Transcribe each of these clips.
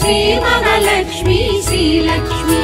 श्रीमहालक्ष्मी श्रीलक्ष्मी।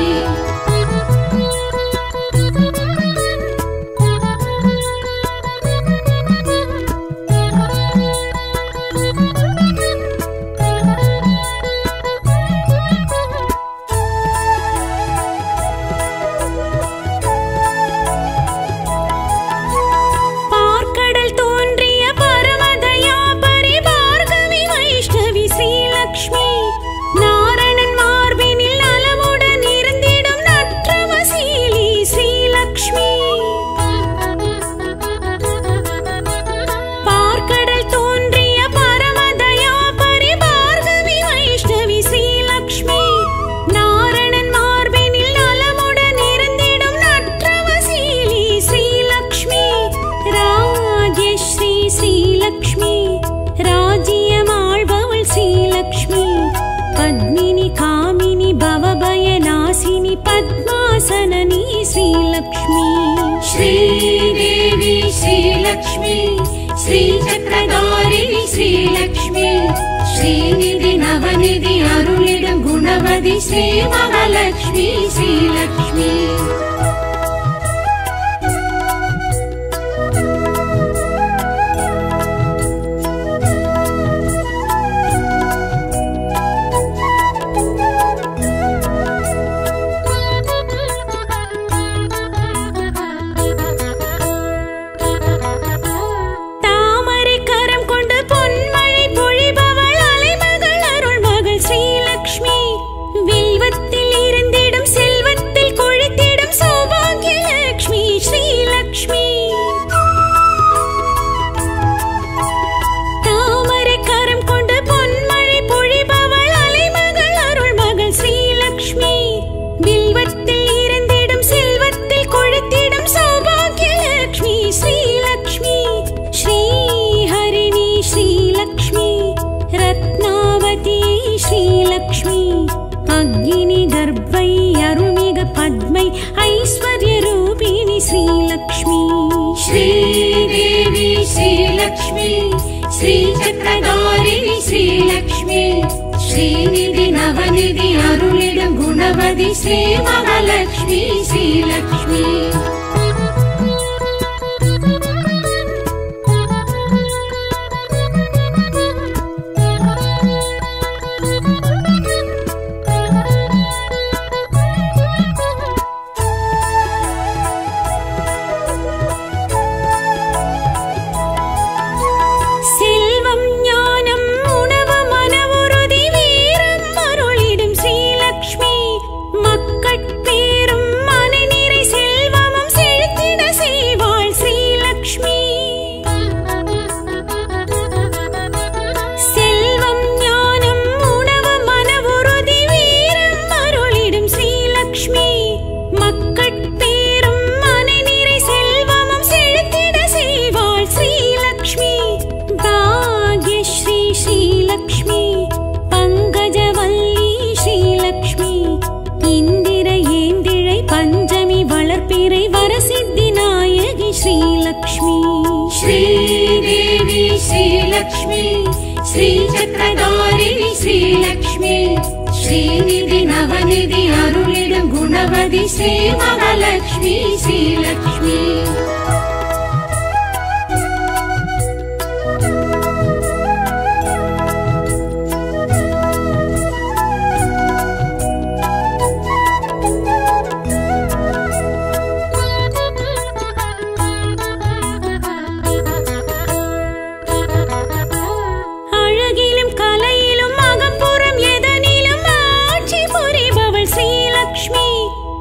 श्रीलक्ष्मी। श्रीदेवी श्रीलक्ष्मी श्रीचक्रारी श्रीलक्ष्मी श्रीनिधि नवनिधि अरुणि गुणवधि श्रीमहालक्ष्मी श्रीलक्ष्मी। श्री महालक्ष्मी श्रीलक्ष्मी।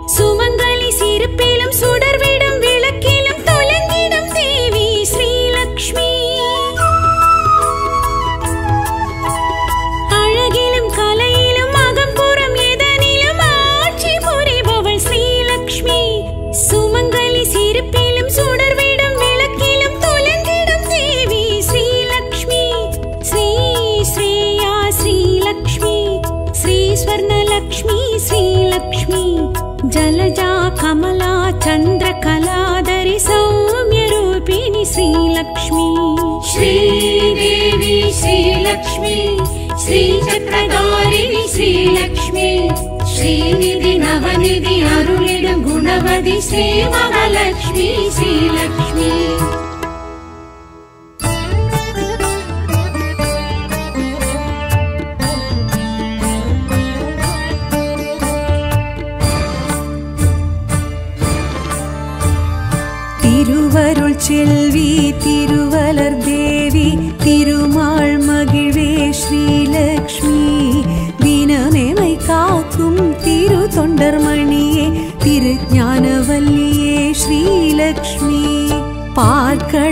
சுமந்த श्रीलक्ष्मी श्रीदेवी श्रीलक्ष्मी श्रीचन्द्रणारी श्रीलक्ष्मी श्रीनिधि नवनिधि अरुणि गुणवदि श्रीमहालक्ष्मी श्रीलक्ष्मी।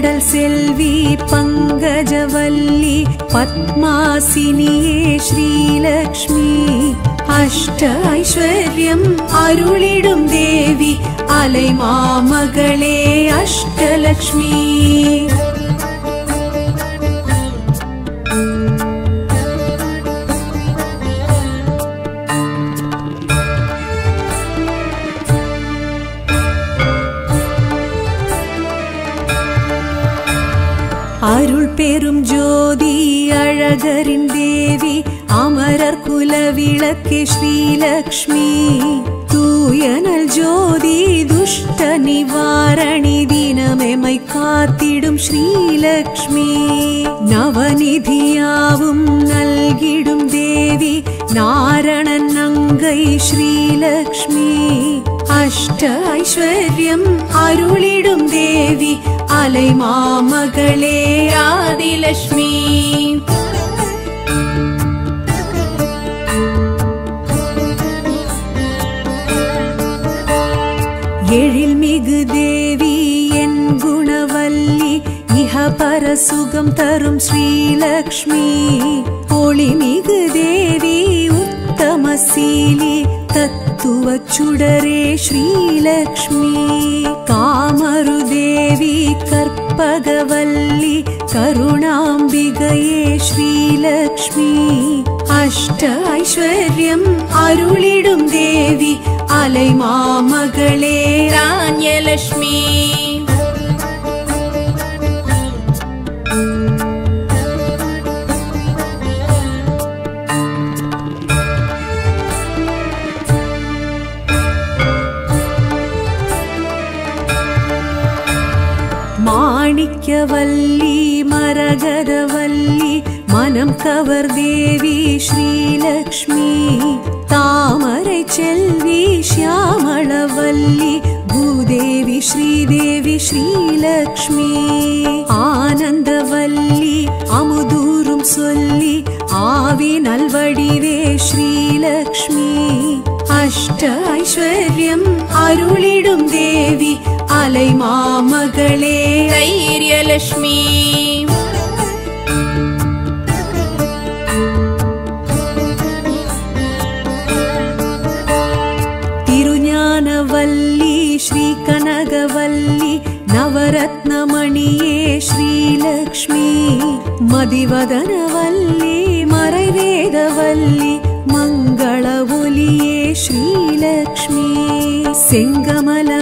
பார்க்கடல் செல்வி பங்கஜவல்லி பத்மாசினியே ஸ்ரீலக்ஷ்மி அஷ்ட ஐஸ்வர்யம் அருளிடும் தேவி அலை மாமகளே அஷ்டலக்ஷ்மி அருள் பெரும் ஜோதி அழகரின் தேவி அமரர் குல விளக்கே ஸ்ரீலக்ஷ்மி. தூயனல் ஜோதி துஷ்ட நிவாரணி தினமெமை காத்திடும் ஸ்ரீலக்ஷ்மி. நவநிதியாவும் நல்கிடும் தேவி நாரணன் அங்கை ஸ்ரீலக்ஷ்மி. அஷ்ட ஐஸ்வர்யம் அருளிடும் தேவி அலை மாமகளே ஆதிலட்சுமி எழில்மிகு தேவி என் குணவல்லி இஹ பரசுகம் தரும் ஸ்ரீலக்ஷ்மி ஒளிமிகு தேவி உத்தமசீலி தத் കർത്തുവച്ചുടരേ ശ്രീലക്ഷ്മി കാമരുദേവി കർപ്പകവല്ലി കരുണാംബികയേ ശ്രീലക്ഷ്മി. അഷ്ട ഐശ്വര്യം അരുളിടും ദേവി അലൈമാമകളേ രാജ്ഞലക്ഷ്മി. மாமகளே ராண்யலட்சுமி மாணிக்கவல்லி மரகதவல்லி மனம் கவர் தேவி ஸ்ரீலக்ஷ்மி தாமரை செல்வி ஷியாமளவல்லி பூதேவி ஸ்ரீதேவி ஸ்ரீலக்ஷ்மி. ஆனந்தவல்லி அமுதூரும் சொல்லி ஆவி நல்வடிவே ஸ்ரீலக்ஷ்மி. அஷ்ட ஐஸ்வர்யம் அருளிடும் தேவி அலை மாமகளே தைரியலட்சுமி திருஞானவல்லி ஸ்ரீ கனகவல்லி நவரத்னமணியே ஸ்ரீலக்ஷ்மி மதிவதனவல்லி மறைவேதவல்லி மங்கள ஒலியே ஸ்ரீலக்ஷ்மி செங்கமலவல்லி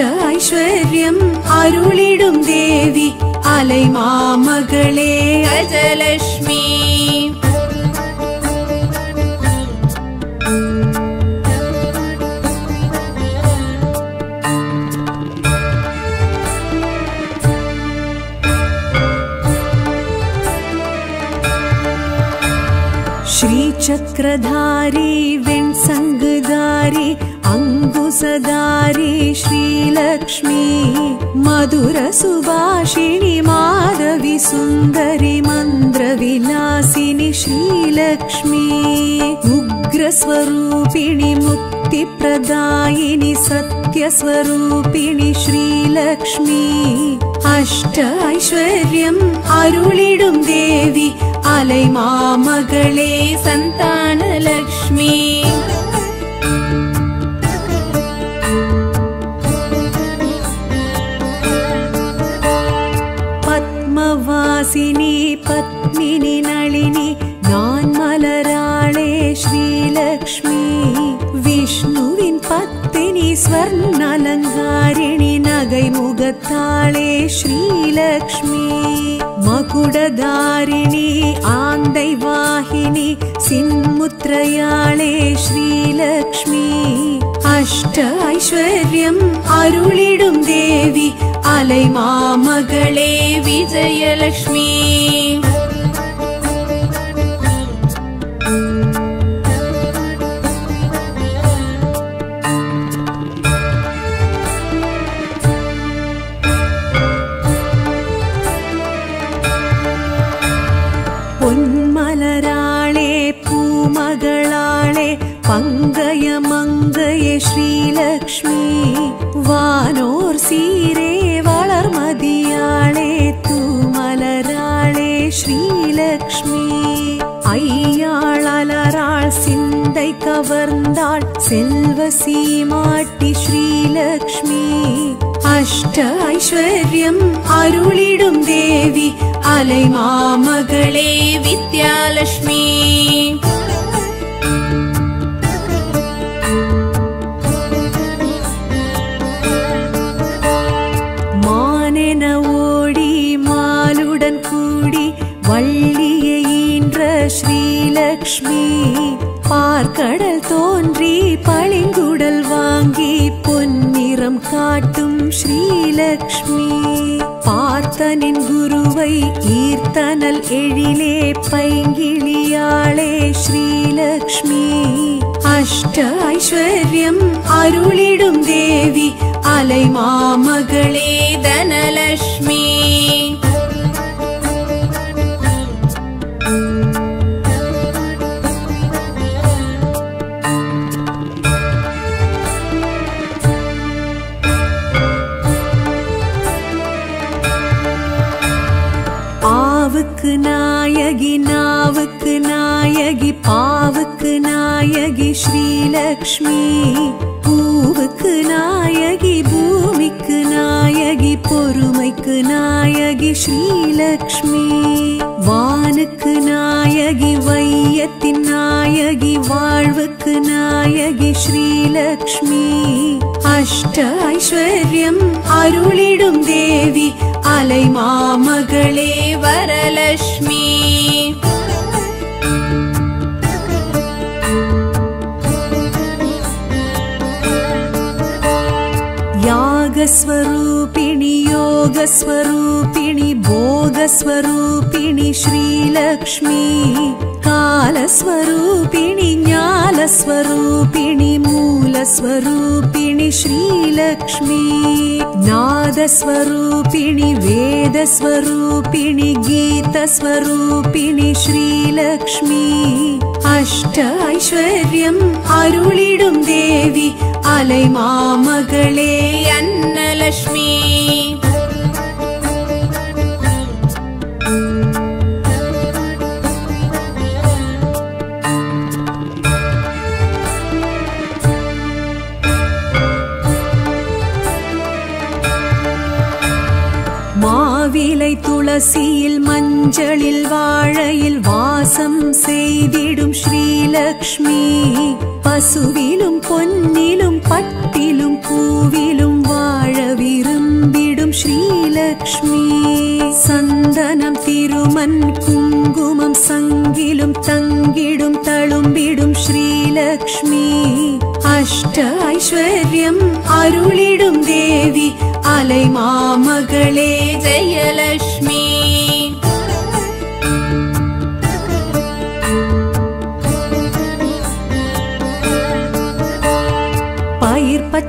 ऐश्वर्यं अरु अलै मामे അജലക്ഷ്മി. श्रीचक्रधारी वि सदारी श्रीलक्ष्मी मधुरसुभाषिणि माधवि सुन्दरि मन्द्रविलासिनि श्रीलक्ष्मी उग्रस्वरूपिणि मुक्तिप्रदायिनि सत्यस्वरूपिणि श्रीलक्ष्मी। अष्ट ऐश्वर्यम् अरुळिडुम् देवि अलै मा मगे सन्तानलक्ष्मि ळे श्रीलक्ष्मि मुडदारिणी आन्दवाहिनी सिमुत्रयाले श्रीलक्ष्मि अष्ट ऐश्वर्यम् अरु अलै मामे विजयलक्ष्मि லக்ஷ்மி வானோர் சீரே வளர்மதியாளே தூமலராளே ஸ்ரீலக்ஷ்மி. ஐயாள் அலராள் சிந்தை கவர்ந்தாள் செல்வ சீமாட்டி ஸ்ரீலக்ஷ்மி. அஷ்ட ஐஸ்வர்யம் அருளிடும் தேவி அலை மாமகளே வித்யாலட்சுமி பார்க்கடல் தோன்றி பளிங்குடல் வாங்கி பொன்னிறம் காட்டும் ஸ்ரீலக்ஷ்மி. பார்த்தனின் குருவை ஈர்த்தனல் எழிலே பைங்கிழியாளே ஸ்ரீலக்ஷ்மி. அஷ்ட ஐஸ்வர்யம் அருளிடும் தேவி அலை மாமகளே ஆவுக்கு நாயகி ஸ்ரீலக்ஷ்மி பூவுக்கு நாயகி பூமிக்கு நாயகி பொறுமைக்கு நாயகி ஸ்ரீலக்ஷ்மி. வானுக்கு நாயகி வையத்தின் நாயகி வாழ்வுக்கு நாயகி ஸ்ரீலக்ஷ்மி. அஷ்ட ஐஸ்வர்யம் அருளிடும் தேவி அலை மாமகளே வரலட்சுமி स्वरूपिणि योगस्वरूपिणि भोगस्वरूपिणि श्रीलक्ष्मी कालस्वरूपिणि ज्ञालस्वरूपिणि मूलस्वरूपिणि श्रीलक्ष्मी नादस्वरूपिणि वेदस्वरूपिणि गीतस्वरूपिणि श्रीलक्ष्मि। अष्टैश्वर्यम् अरुळिडुं देवि தேவி மாமகளே அன்னலட்சுமி மாவிலை துளசியில் மஞ்சளில் வாழையில் வாசம் செய்திடும் ஸ்ரீலக்ஷ்மி. பசுவிலும் பொன்னிலும் பட்டிலும் பூவிலும் வாழ விரும்பிடும் ஸ்ரீலக்ஷ்மி. சந்தனம் திருமன் குங்குமம் சங்கிலும் தங்கிடும் தழும்பிடும் ஸ்ரீலக்ஷ்மி. அஷ்ட ஐஸ்வர்யம் அருளிடும் தேவி அலை மாமகளே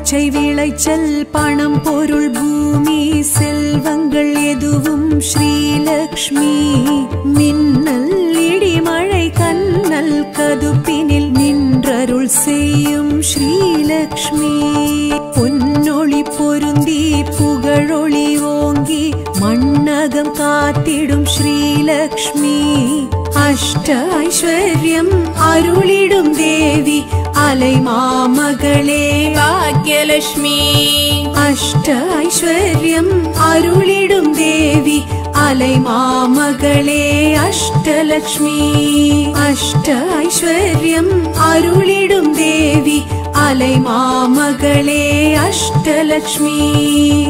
பச்சை விளைச்சல் பணம் பொருள் பூமி செல்வங்கள் எதுவும் ஸ்ரீலக்ஷ்மி. மின்னல் இடிமழை கண்ணல் கதுப்பினில் நின்றருள் செய்யும் ஸ்ரீலக்ஷ்மி. பொன்னொளி பொருந்தி புகழொளி ஓங்கி மண்ணகம் காத்திடும் ஸ்ரீலக்ஷ்மி. അഷ്ടൈശ്വര്യം അരുളിടും ദേവി അലൈമാമകളെ. ഭാഗ്യലക്ഷ്മി. അഷ്ടൈശ്വര്യം അരുളിടും ദേവി അലൈമാമകളെ അഷ്ടലക്ഷ്മി അഷ്ട ഐശ്വര്യം അരുളിടും ദേവി. അലൈമാമകളെ അഷ്ടലക്ഷ്മി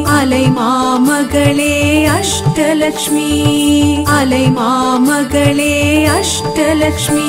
അലൈമാമകളെ അഷ്ടലക്ഷ്മി അലൈമാമകളെ അഷ്ടലക്ഷ്മി.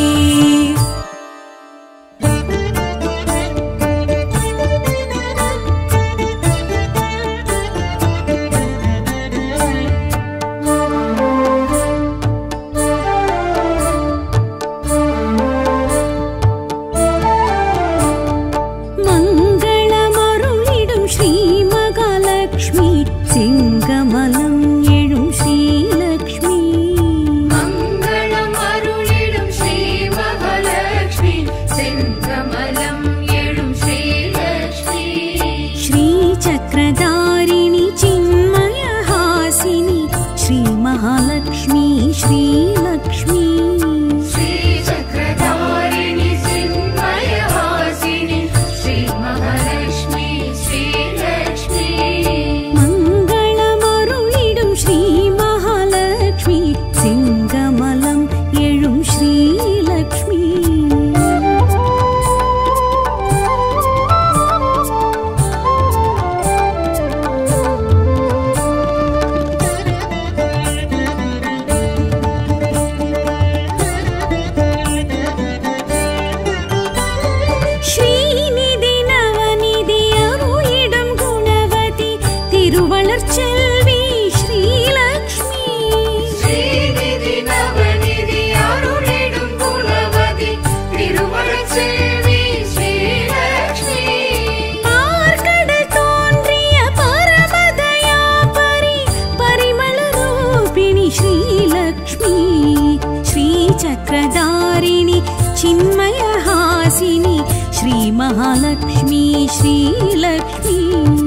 वक्रदारिणि चिन्मयहासिनि श्रीमहालक्ष्मी श्रीलक्ष्मी।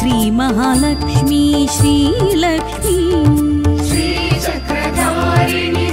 श्रीमहालक्ष्मी श्रीलक्ष्मी। श्रीचक्रधारिणि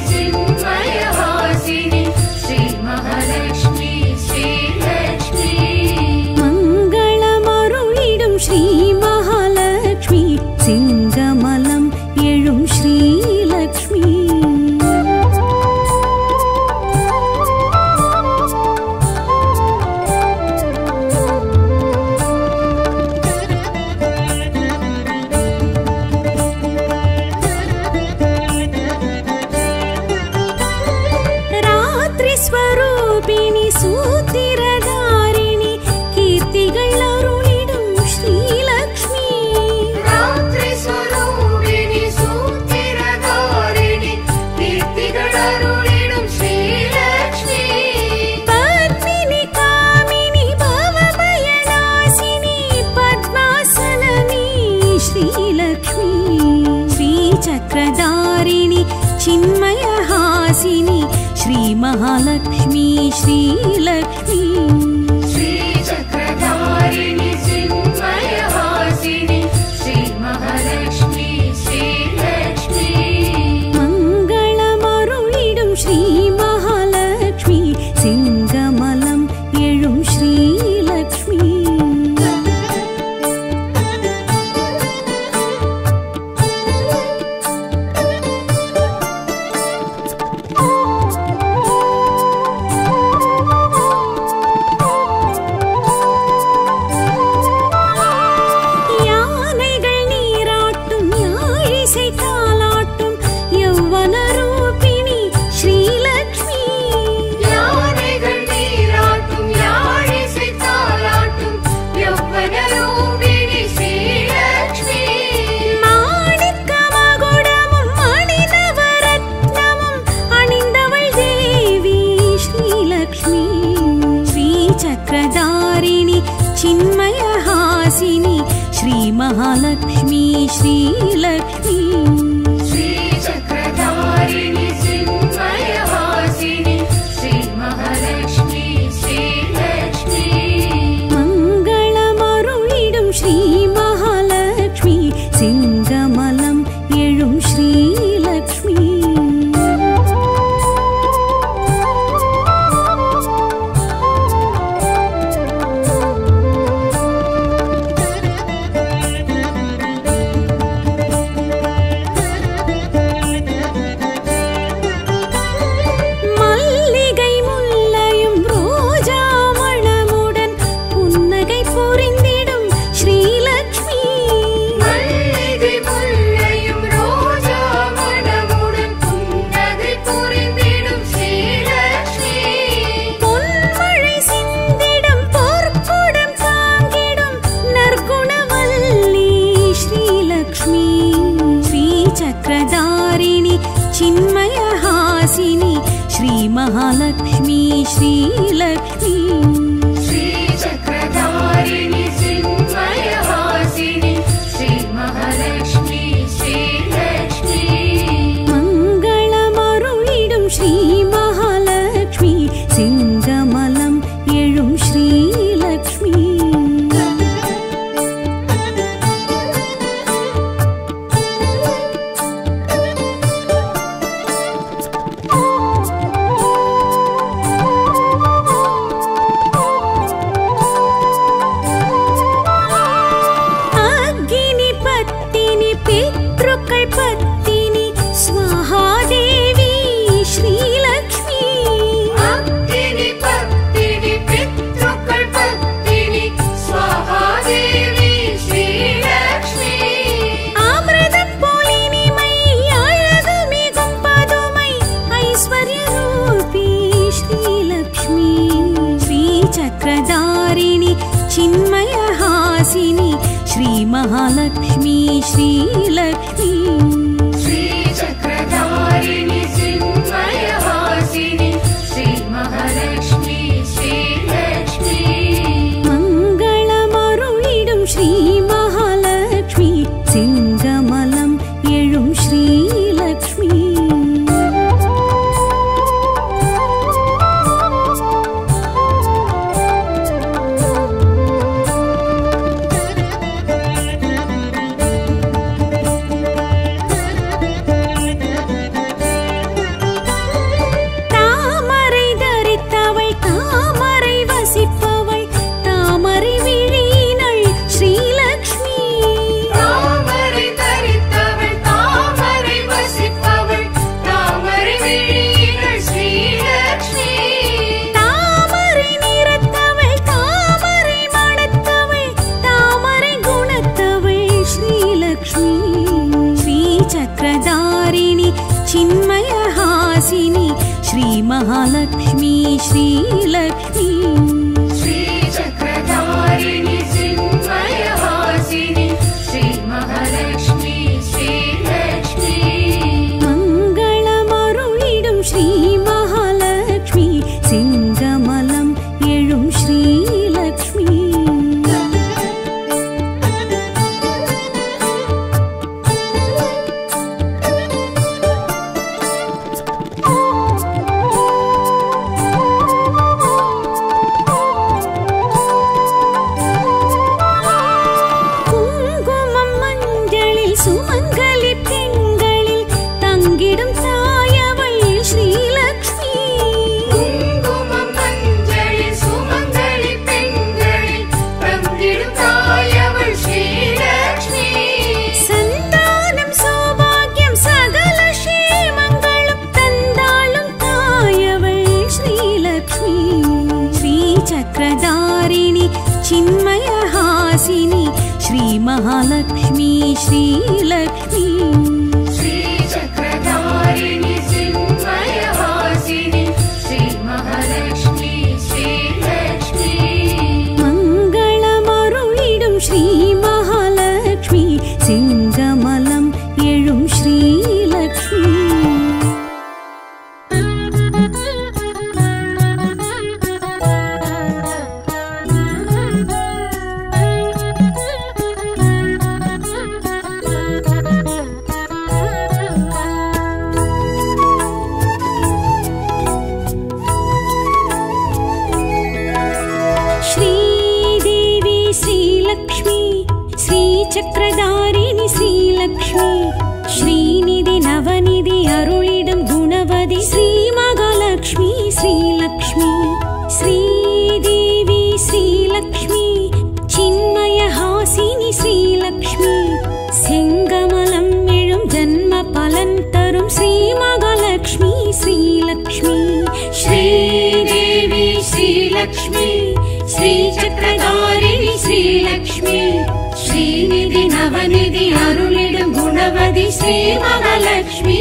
நிதி அருளிடும் குணவதி ஸ்ரீ மகாலட்சுமி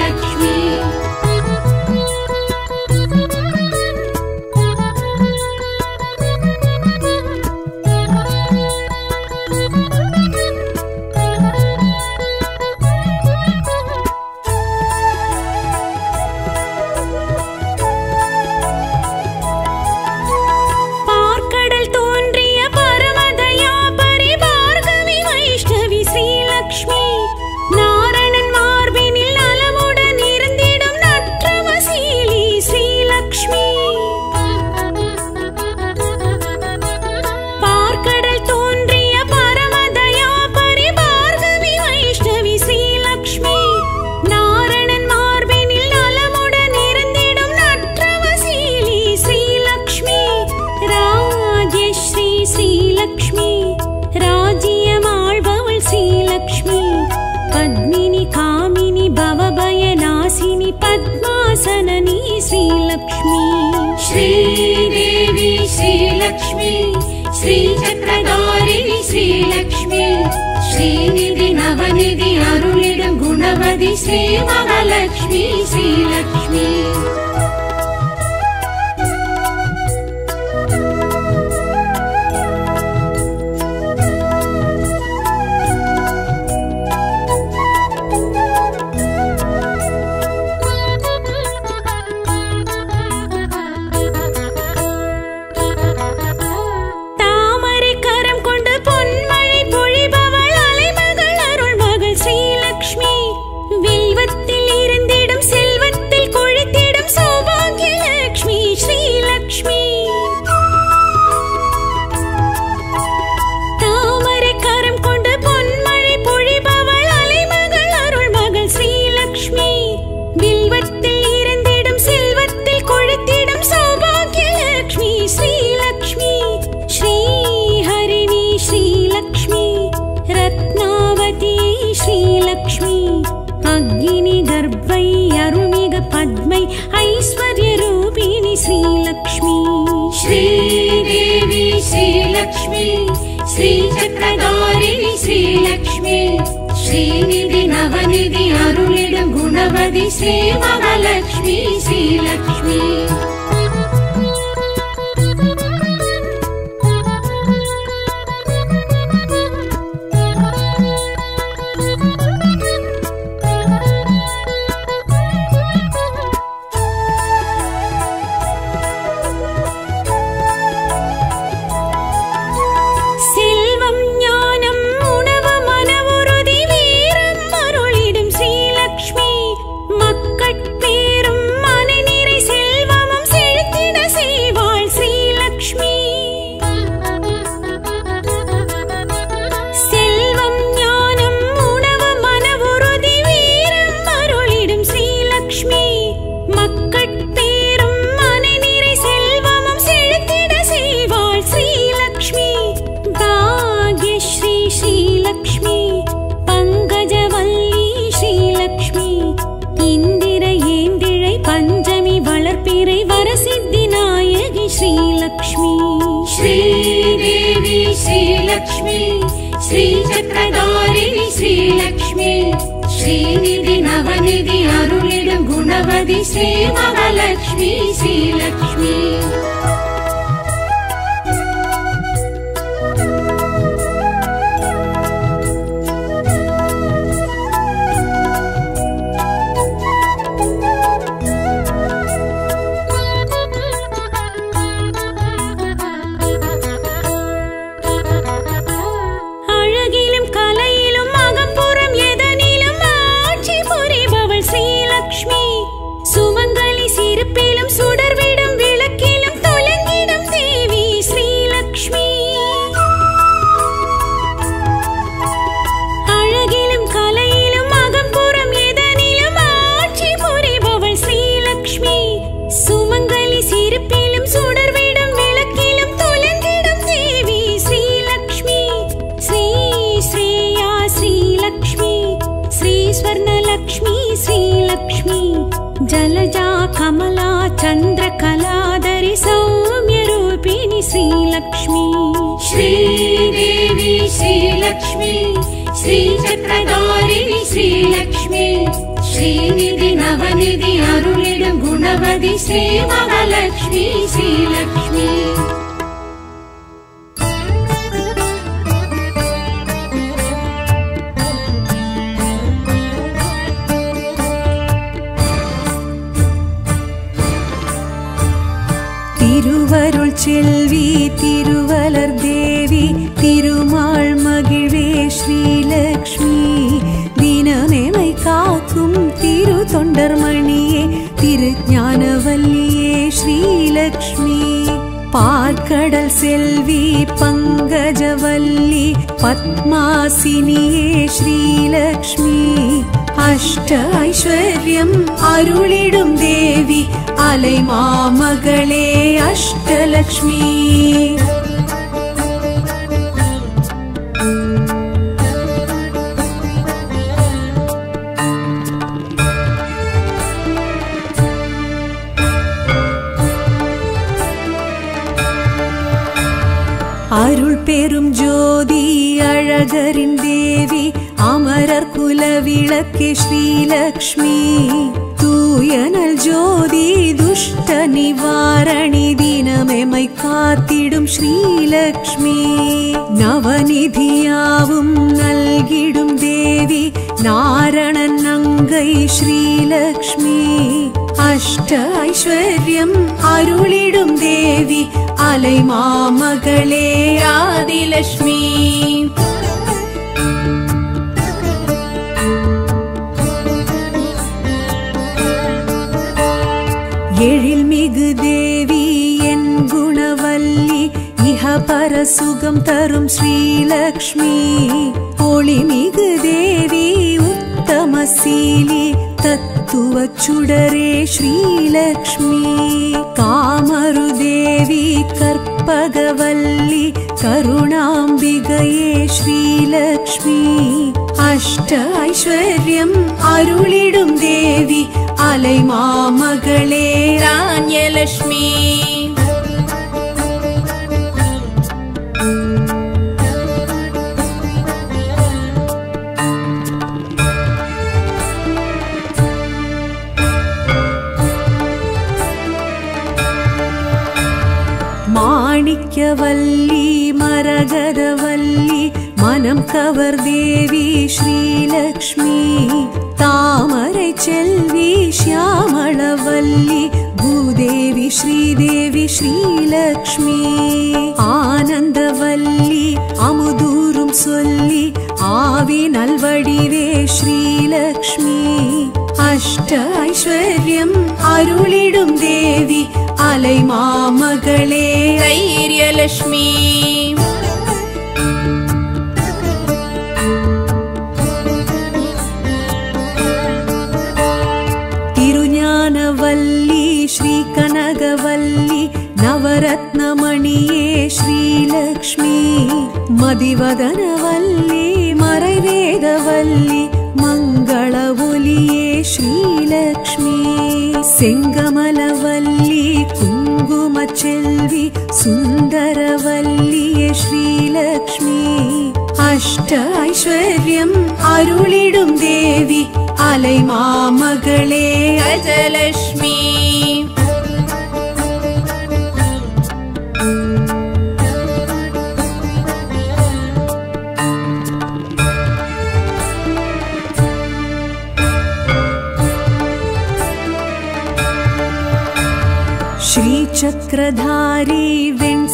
लक्ष्मि குணநிதி அருளிடும் குணவதி ஸ்ரீ மகாலட்சுமி ஸ்ரீலட்சுமி لك بيسي وملك بيسي لك ी श्री महालक्ष्मी श्रीलक्ष्मी கடல் செல்வி பங்கஜவல்லி பத்மாசினியே ஸ்ரீலக்ஷ்மி. அஷ்ட ஐஸ்வர்யம் அருளிடும் தேவி அலை மாமகளே அஷ்டலக்ஷ்மி. அருள் பெரும் ஜோதி அழகரின் தேவி அமரர் குல விளக்கே ஸ்ரீலக்ஷ்மி. தூயனல் ஜோதி துஷ்ட நிவாரணி தினமெமை காத்திடும் ஸ்ரீலக்ஷ்மி. நவநிதியாவும் நல்கிடும் தேவி நாரணன் அங்கை ஸ்ரீலக்ஷ்மி. அஷ்ட ஐஸ்வர்யம் அருளிடும் தேவி அலை மாமகளே ஆதிலட்சுமி எழில் மிகு தேவி என் குணவல்லி இஹ பர சுகம் தரும் ஸ்ரீலக்ஷ்மி ஒளி மிகு தேவி உத்தமசீலி தத் डरे श्रीलक्ष्मि कामरुदेवि कर्पकवल्लि करुणाम्बिगये श्रीलक्ष्मि अष्ट ऐश्वर्यम् अरुळिम् देवि अलै मामे राण्यलक्ष्मि மனம் கவர் தேவி ஸ்ரீலக்ஷ்மி தாமரை செல்வி ஷியாமளவல்லி பூதேவி ஸ்ரீதேவி ஸ்ரீலக்ஷ்மி. ஆனந்தவல்லி அமுதூரும் சொல்லி ஆவி நல்வடிவே ஸ்ரீலக்ஷ்மி. அஷ்ட ஐஸ்வர்யம் அருளிடும் தேவி அலை மாமகளே தைரியலட்சுமி ஸ்ரீலக்ஷ்மி மதிவதனவல்லி மறைவேதவல்லி மங்கள ஒலியே ஸ்ரீலக்ஷ்மி. செங்கமலவல்லி குங்கும செல்வி சுந்தரவல்லியே ஸ்ரீலக்ஷ்மி. அஷ்ட ஐஸ்வர்யம் அருளிடும் தேவி அலை மாமகளே चक्रधारी वेण्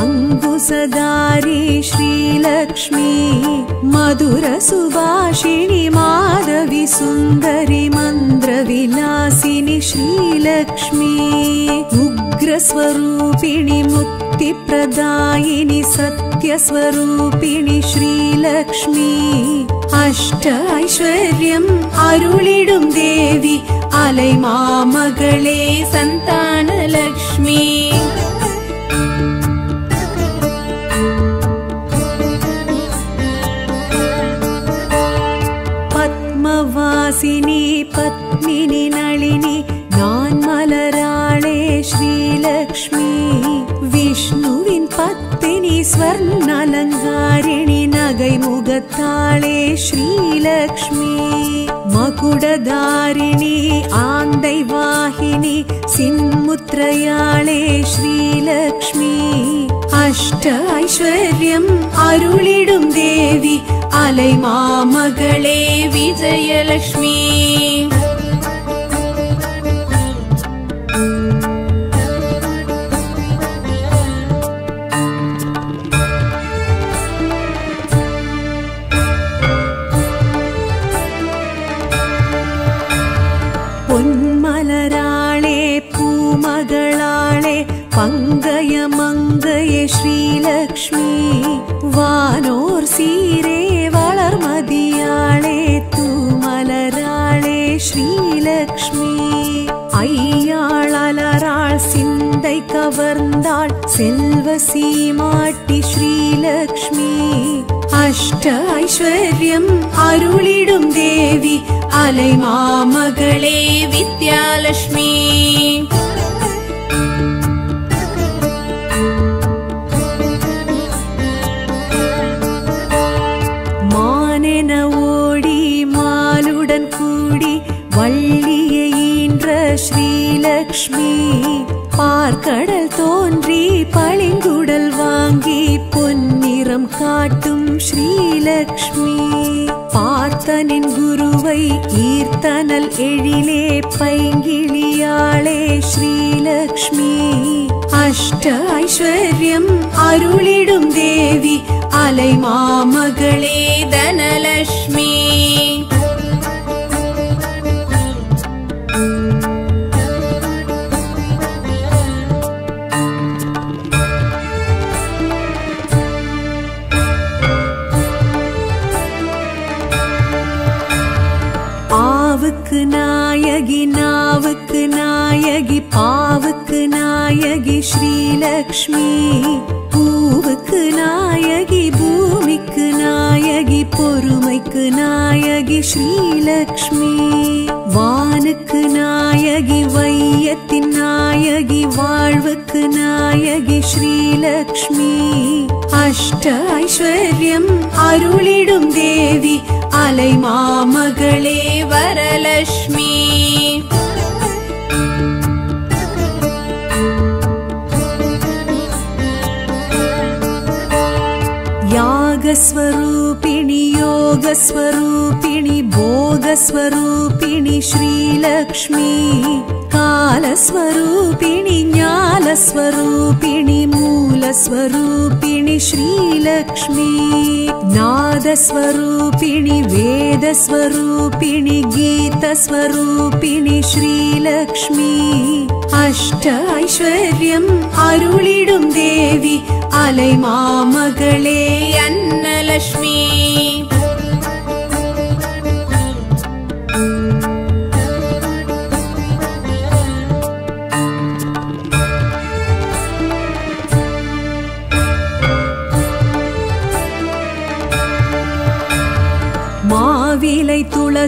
अङ्गुसदारी श्रीलक्ष्मी मधुरसुभाषिणि माधवि सुन्दरि मन्द्रविलासिनि श्रीलक्ष्मी उग्रस्वरूपिणि मुक्तिप्रदायिनि सत्यस्वरूपिणि श्रीलक्ष्मी अष्ट ऐश्वर्यम् अरुळिडुं देवि अलै मा सन्ता पद्मवासिनी पत्मिनि नळिनि नान्मलराळे श्रीलक्ष्मी विष्णुविन् पत्तिनि स्वर्णारिणी नगैमुखतााे श्रीलक्ष्मी मुडदारिणी आन्दवाहिनि सिम्मुद्रयाळे श्रीलक्ष्मी। अष्ट ऐश्वर्यम् अरुळिडुम् देवि। अलैमा मे विजयलक्ष्मी। சீரே வளர்மதியாளே தூமலராளே ஸ்ரீலக்ஷ்மி. ஐயாள் அலராள் சிந்தை கவர்ந்தாள் செல்வ சீமாட்டி ஸ்ரீலக்ஷ்மி. அஷ்ட ஐஸ்வர்யம் அருளிடும் தேவி அலை மாமகளே வித்யாலட்சுமி லக்ஷ்மி பார்க்கடல் தோன்றி பளிங்குடல் வாங்கி பொன்னிறம் காட்டும் ஸ்ரீலக்ஷ்மி. பார்த்தனின் குருவை ஈர்த்தனல் எழிலே பைங்கிழியாளே ஸ்ரீலக்ஷ்மி. அஷ்ட ஐஸ்வர்யம் அருளிடும் தேவி அலை மாமகளே ஆவுக்கு நாயகி ஸ்ரீலக்ஷ்மி பூவுக்கு நாயகி பூமிக்கு நாயகி பொறுமைக்கு நாயகி ஸ்ரீலக்ஷ்மி. வானுக்கு நாயகி வையத்தின் நாயகி வாழ்வுக்கு நாயகி ஸ்ரீலக்ஷ்மி. அஷ்ட ஐஸ்வர்யம் அருளிடும் தேவி அலை மாமகளே வரலட்சுமி योगस्वरूपिणि भोगस्वरूपिणि श्रीलक्ष्मी। कालस्वरूपिणि ज्ञालस्वरूपिणि मूलस्वरूपिणि श्रीलक्ष्मी। नादस्वरूपिणि वेदस्वरूपिणि गीतस्वरूपिणि श्रीलक्ष्मी। अष्ट ऐश्वर्यम् अरुळिम् देवि अलै मामले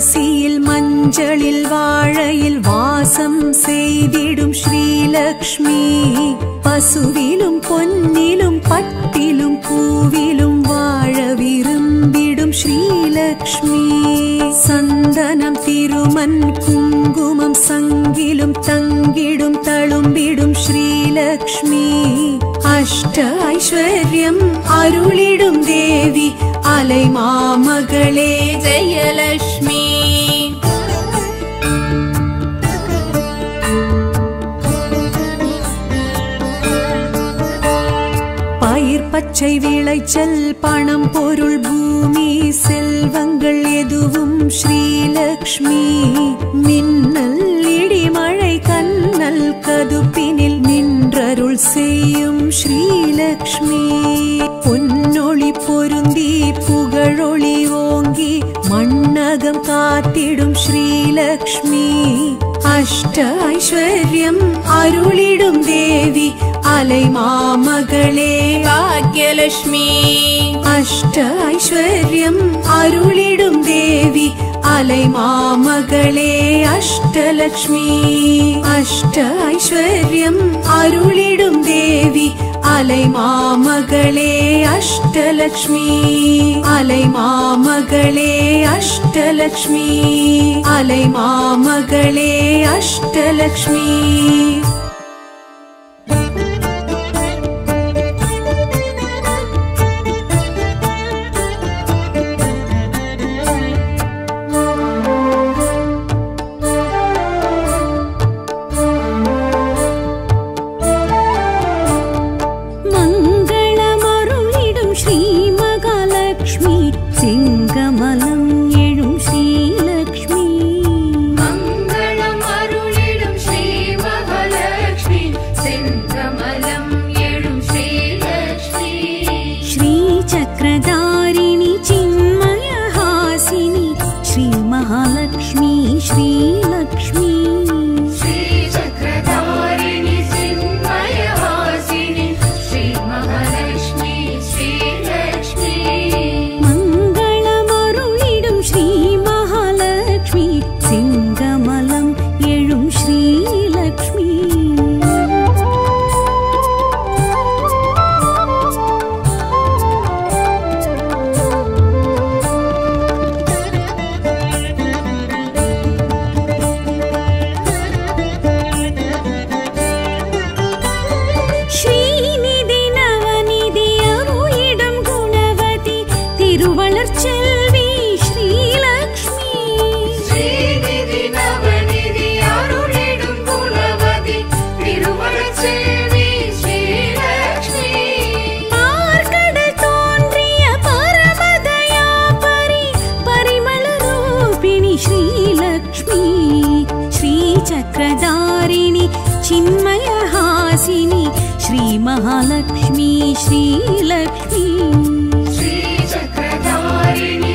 துளசியில் மஞ்சளில் வாழையில் வாசம் செய்திடும் ஸ்ரீலக்ஷ்மி. பசுவிலும் பொன்னிலும் பட்டிலும் பூவிலும் வாழ விரும்பிடும் ஸ்ரீலக்ஷ்மி. சந்தனம் திருமன் குங்குமம் சங்கிலும் தங்கிடும் தழும்பிடும் ஸ்ரீலக்ஷ்மி. அஷ்ட ஐஸ்வர்யம் அருளிடும் தேவி அலை மாமகளே ஜெயலட்சுமி. பச்சை விளைச்சல் பணம் பொருள் பூமி செல்வங்கள் எதுவும் ஸ்ரீலக்ஷ்மி. மின்னல் இடிமழை கண்ணல் கதுப்பினில் நின்றருள் செய்யும் ஸ்ரீலக்ஷ்மி. பொன்னொளி பொருந்தி புகழொளி ஓங்கி மண்ணகம் காத்திடும் ஸ்ரீலக்ஷ்மி. அஷ்ட ஐஸ்வர்யம் அருளிடும் अलै मा मले वाक्यलक्ष्मि अष्ट ऐश्वर्यम् अरुळिडु देवि। अलै मा मले अष्टलक्ष्मि। अष्ट ऐश्वर्यम् अरुळिडु देवि। अलै मा मले अष्टलक्ष्मि। अलै मा मे अलै मा मले लक्ष्मी श्रीचक्रधारिणि चिन्मयहासिनि श्रीमहालक्ष्मी श्रीलक्ष्मी। श्रीचक्रधारिणि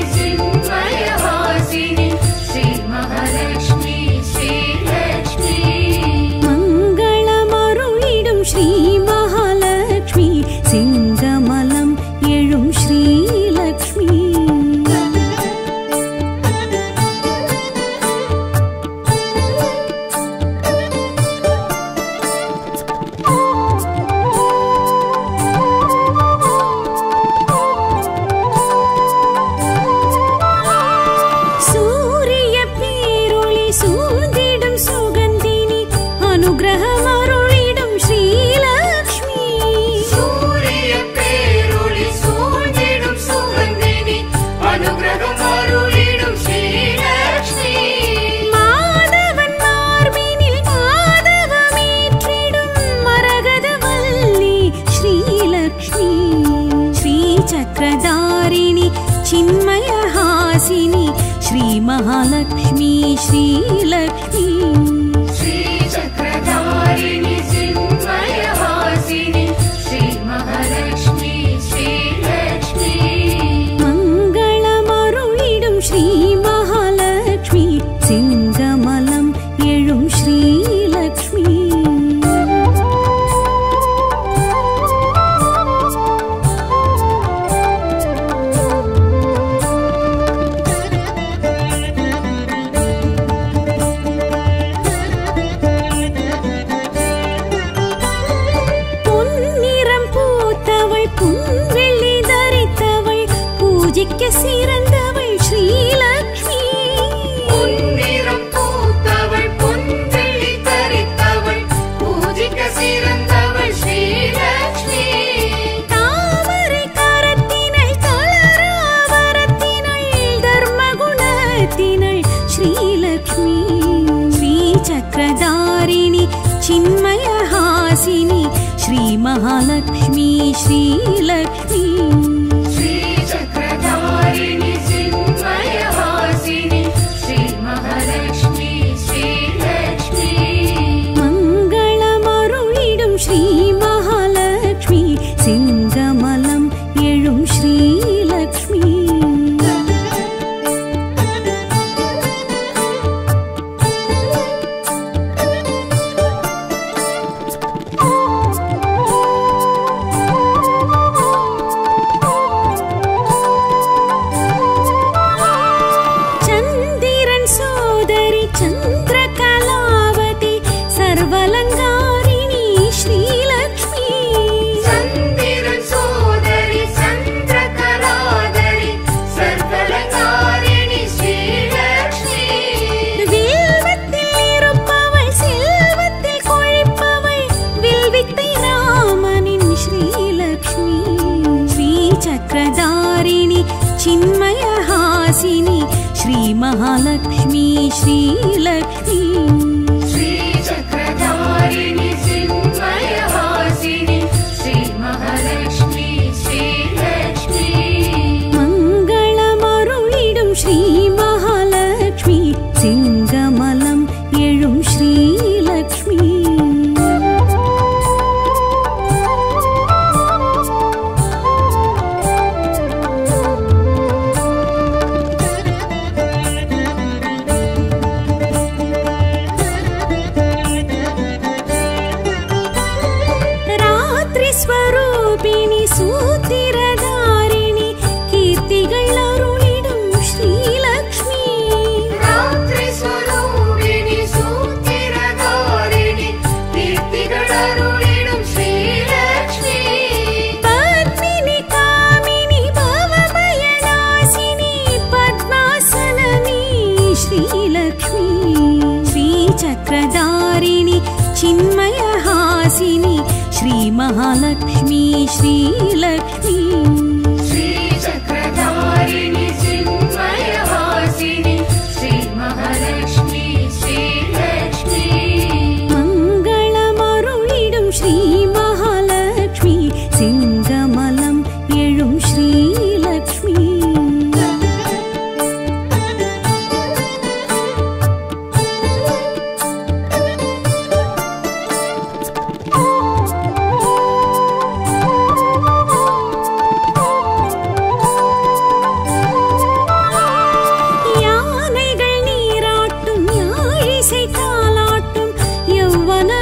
one.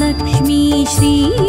लक्ष्मी श्री